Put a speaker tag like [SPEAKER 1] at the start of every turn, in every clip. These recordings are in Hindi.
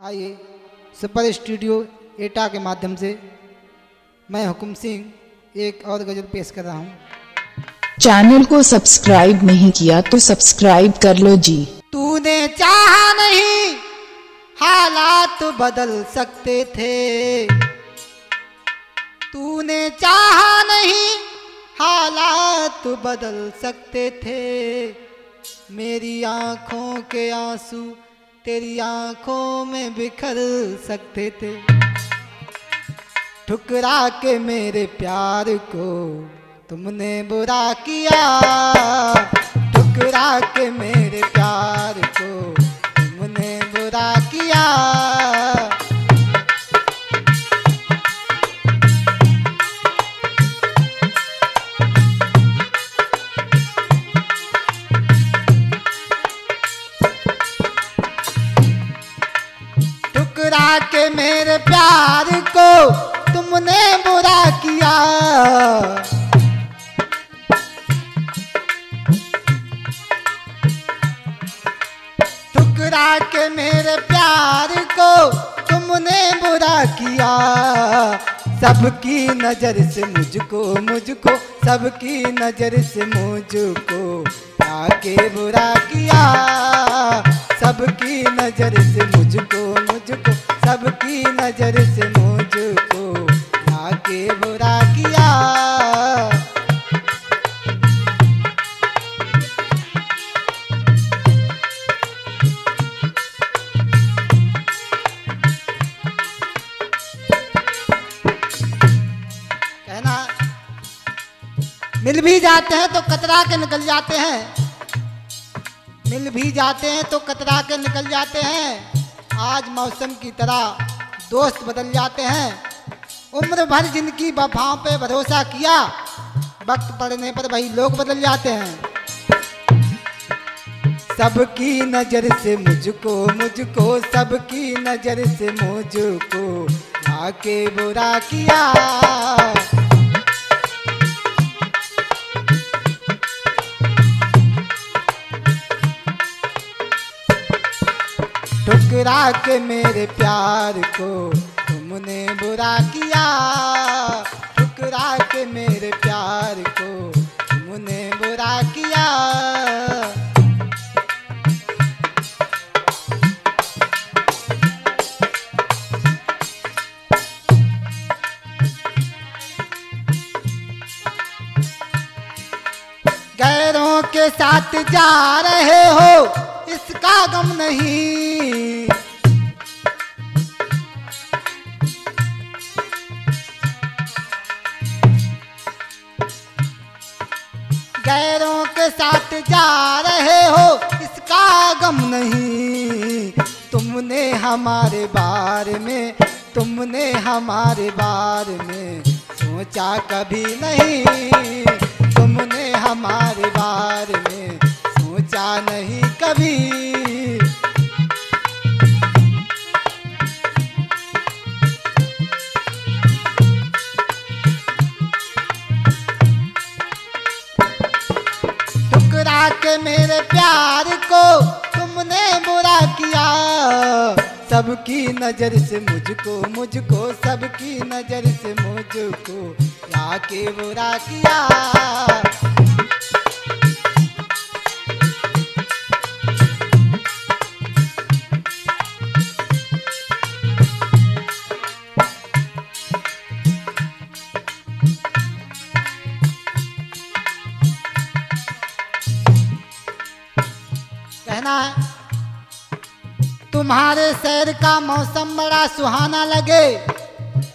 [SPEAKER 1] आइए सुपर स्टूडियो एटा के माध्यम से मैं हुकुम सिंह एक और गज़ल पेश कर रहा हूँ।
[SPEAKER 2] चैनल को सब्सक्राइब नहीं किया तो सब्सक्राइब कर लो जी।
[SPEAKER 1] तूने चाहा नहीं हालात बदल सकते थे। तूने चाहा नहीं हालात बदल सकते थे। मेरी आँखों के आँसू तेरी आँखों में बिखर सकते थे। ठुकरा के मेरे प्यार को तुमने बुरा किया। ठुकरा के मेरे प्यार को ठुकरा के मेरे प्यार को तुमने बुरा किया। ठुकरा के मेरे प्यार को तुमने बुरा किया। सबकी नज़र से मुझको मुझको, सबकी नज़र से मुझको आके बुरा किया। सबकी नज़र से मुझको मुझको सबकी नज़र से मुझको आके बुरा किया। कहना, मिल भी जाते हैं तो कतरा के निकल जाते हैं। मिल भी जाते हैं तो कतरा के निकल जाते हैं। आज मौसम की तरह दोस्त बदल जाते हैं। उम्र भर जिनकी वफाओं पे भरोसा किया, वक्त पड़ने पर वही लोग बदल जाते हैं। सबकी नज़र से मुझको मुझको, सबकी नज़र से मुझको, आके बुरा किया। ठुकरा के मेरे प्यार को तुमने बुरा किया। ठुकरा के मेरे प्यार को तुमने बुरा किया। गैरों के साथ जा रहे हो, इसका गम नहीं। जा रहे हो, इसका गम नहीं। तुमने हमारे बारे में, तुमने हमारे बारे में सोचा कभी नहीं। तुमने हमारे बारे में सोचा नहीं कभी। के मेरे प्यार को तुमने बुरा किया। सबकी नज़र से मुझको मुझको, सबकी नज़र से मुझको, लाके बुरा किया। कहना है। तुम्हारे शहर का मौसम बड़ा सुहाना लगे।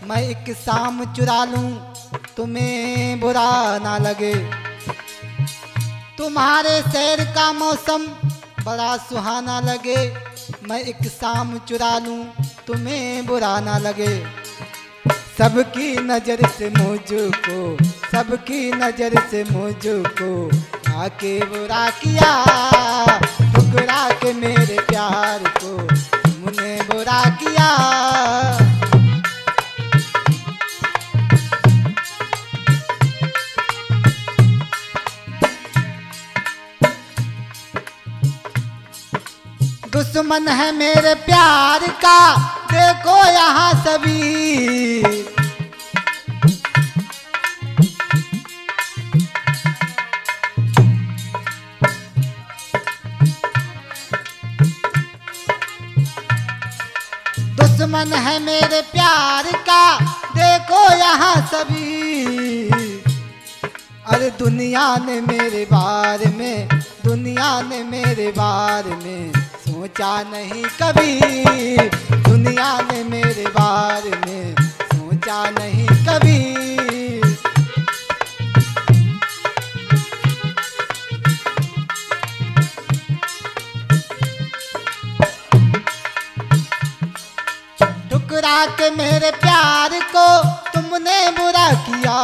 [SPEAKER 1] मैं एक शाम चुरा लूँ, तुम्हें बुरा ना लगे। तुम्हारे शहर का मौसम बड़ा सुहाना लगे। मैं एक शाम चुरा लूँ, तुम्हें बुरा ना लगे। सबकी नज़र से मुझको, सबकी नज़र से मुझको, आके बुरा किया। ठुकरा के मेरे प्यार को तुमने बुरा किया। दुश्मन है मेरे प्यार का, देखो यहाँ सभी। दुश्मन है मेरे प्यार का। देखो यहाँ सभी। अरे दुनिया ने मेरे बारे में, दुनिया ने मेरे बारे में सोचा नहीं कभी। दुनिया ने मेरे बारे ठुकरा के मेरे प्यार को तुमने बुरा किया।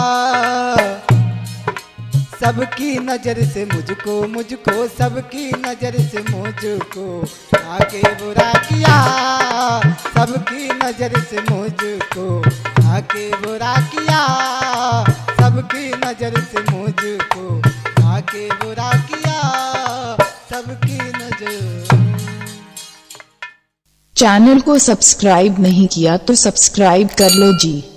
[SPEAKER 1] सबकी नज़र से मुझको मुझको, सबकी नज़र से मुझको आके बुरा किया। सबकी नज़र से मुझको आके बुरा किया। सबकी नज़र से मुझको आके बुरा किया।
[SPEAKER 2] चैनल को सब्सक्राइब नहीं किया तो सब्सक्राइब कर लो जी।